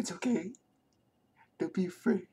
It's okay. to be free.